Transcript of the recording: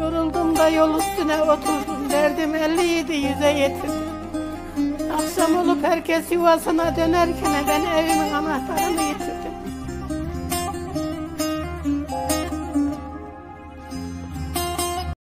Yoruldum da yol üstüne oturdum. Derdim 57 yüze yetim. Akşam olup herkes yuvasına dönerken ben evimin anahtarını.